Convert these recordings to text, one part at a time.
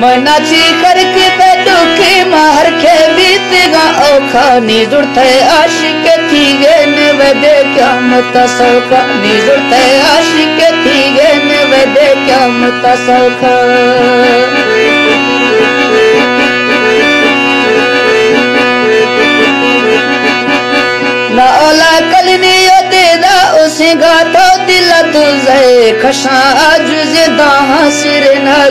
मनाची करके ते दुखी मार के बीतेगा औखा नी जुड़ते आशिक थी गेन वदे क्या मत सौखा नी जुड़ते आशिक थी गेन वदे क्या मत सौखा ओला कलनी दे दा उसे गातो दिल तुझे खशा जुजेदा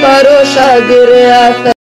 paro shagre